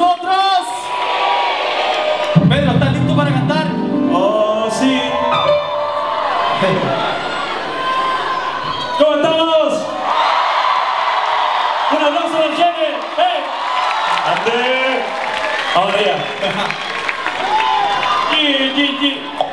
nosotros? Pedro, ¿estás listo para cantar? Oh, sí. ¿Cómo estamos? Un aplauso del Gene. ¡Hey! ¡Ande! Ahora ya. Y, y, y. ¡Oh!